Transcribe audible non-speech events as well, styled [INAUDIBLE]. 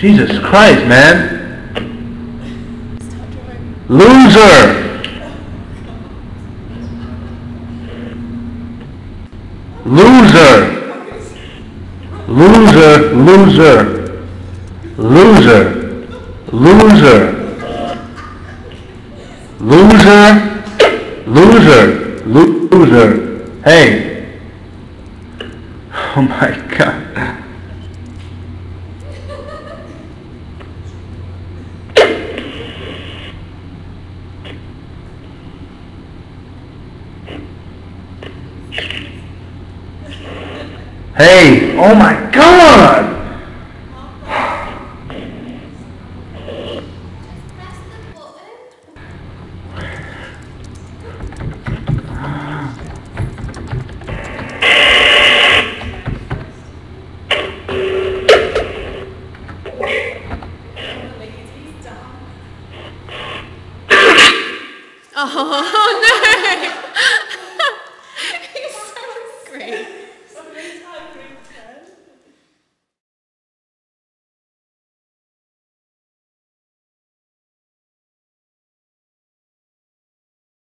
Jesus Christ, man. Loser. Loser. Loser, loser. Loser. Loser. Loser. Loser. Loser. Hey. Oh my god. Hey, oh my god! Oh [LAUGHS] no!